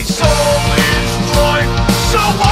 My soul is dry, so I